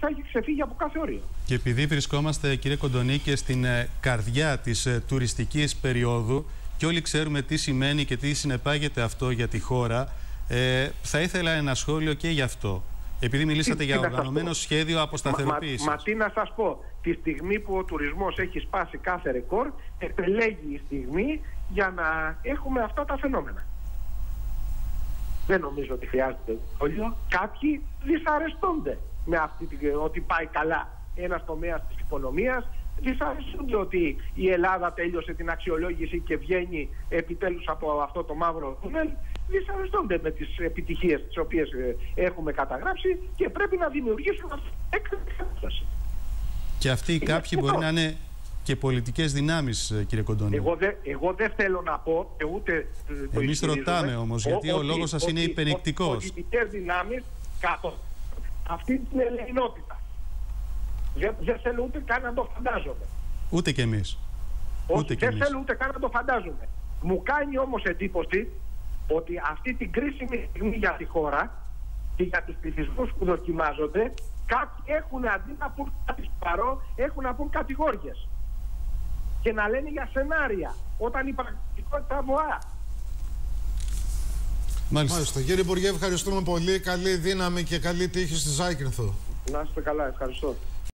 θα έχει ξεφύγει από κάθε όριο. Και επειδή βρισκόμαστε, κύριε Κοντονή, και στην ε, καρδιά της ε, τουριστικής περίοδου και όλοι ξέρουμε τι σημαίνει και τι συνεπάγεται αυτό για τη χώρα, ε, θα ήθελα ένα σχόλιο και γι' αυτό. Επειδή μιλήσατε για οργανωμένο σχέδιο αποσταθεροποίησης. Μα, μα, τι να σας πω, τη στιγμή που ο τουρισμός έχει σπάσει κάθε ρεκόρ, επελέγει η στιγμή για να έχουμε αυτά τα φαινόμενα. Δεν νομίζω ότι χρειάζεται σχόλιο. Κάποιοι δυσαρεστούνται με αυτή την, ότι πάει καλά ένας τομέας της οικονομίας. Δυσαρεστούνται ότι η Ελλάδα τέλειωσε την αξιολόγηση και βγαίνει επιτέλους από αυτό το μαύρο τούνελ. Δυσαρεστούνται με τις επιτυχίες τις οποίες ε, έχουμε καταγράψει και πρέπει να δημιουργήσουμε αυτή την κατάσταση. Και αυτοί οι κάποιοι μπορεί να είναι και πολιτικές δυνάμεις, ε, κύριε Κοντώνη. Εγώ, δε, εγώ δεν θέλω να πω, ε, ούτε. Εμείς ρωτάμε όμως, γιατί ο, λόγος σας είναι υπενικτικός. Πολιτικές δυνάμεις κάτω αυτή την ελληνότητα. Δεν, δεν θέλω ούτε καν να το φαντάζομαι. Ούτε κι εμείς. Όχι, δεν θέλω ούτε καν να το φαντάζομαι. Μου κάνει όμως εντύπωση ότι αυτή την κρίσιμη στιγμή για τη χώρα και για τους πληθυσμούς που δοκιμάζονται, κάποιοι έχουν αντί να πούν κάτι παρό, έχουν να πούν κατηγόριες. Και να λένε για σενάρια, όταν η πραγματικότητα βοά. Μάλιστα. Μάλιστα. Κύριε Υπουργέ, ευχαριστούμε πολύ. Καλή δύναμη και καλή τύχη στη Ζάκυνθο. Να είστε καλά, ευχαριστώ.